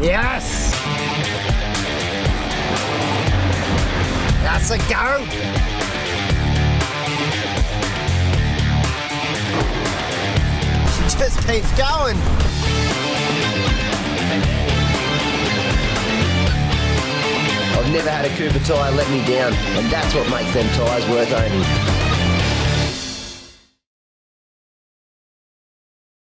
Yes! That's a go! She just keeps going. I've never had a Cooper tyre let me down, and that's what makes them tyres worth owning.